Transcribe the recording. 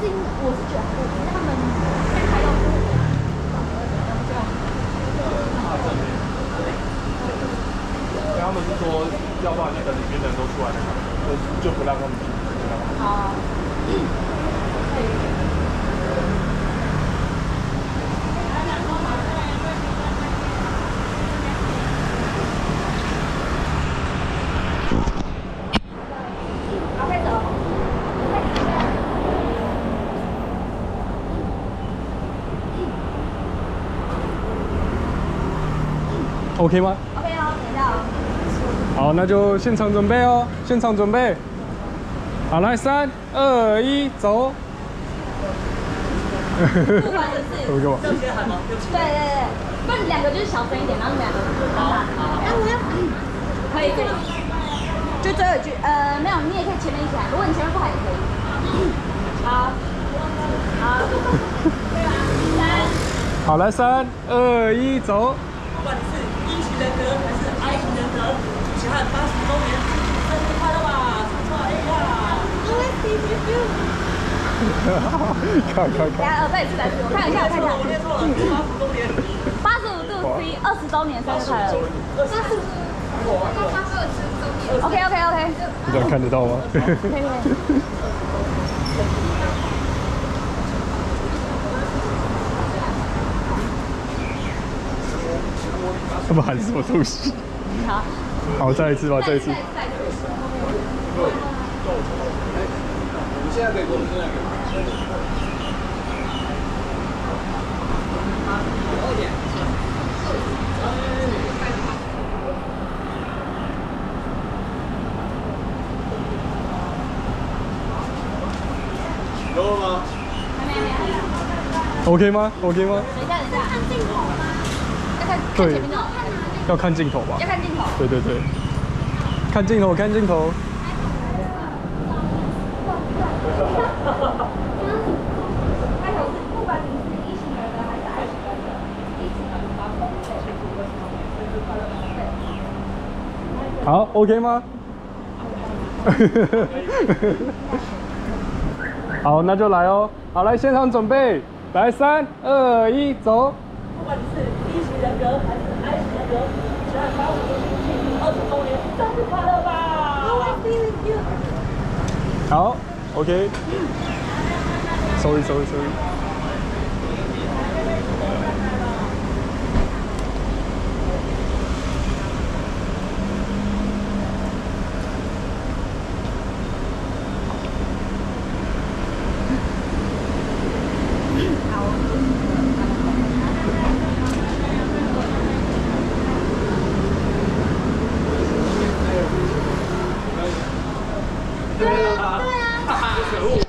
我是觉得他们开到过因为他们是说，要不然就等里面的人都出来了，就就不让他们进。好。OK 吗？OK 哦，等一下哦。好，那就现场准备哦，现场准备。好，来，三、二、一，走。不管的是。我给我。对对对，不然两个就是小声一点，然后你们两个就是大大。哎，我要。可以可以。就最后一句，呃，没有，你也可以前面一起来，如果你前面不喊也可以。好。好。好，来，三、二、一，走。管是 E 型人格还是 I 型人格，祝喜汉八十周年生日快乐吧！唱错 A 呀！看看看。等下，呃，再一次再一次，我看一下，我看一下。我念错了，八十周年。八十五度 C 二十周年生日快乐。八十五。度 C，OK，OK，OK。你这样看得到吗？可以他们喊什么东西？好。好，再一次吧，再一次。你现在可以给我们这样有了吗？OK 吗？OK 吗？等一下，等一下。看镜头吗？要看看对前面的。要看镜头吧要？看镜头。对对对，看镜头，看镜头。好，OK 吗？好，那就来哦。好，来现场准备，来三二一，走。不管你是 E 型人格还是 I 型人格，喜汉八十周年庆祝二十周年生日快乐吧！好，OK。Sorry Sorry Sorry。对啊，对啊。